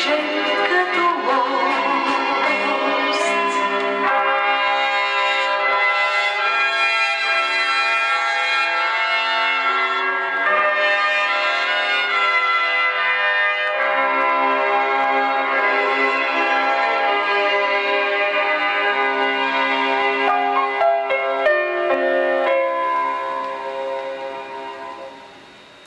shade.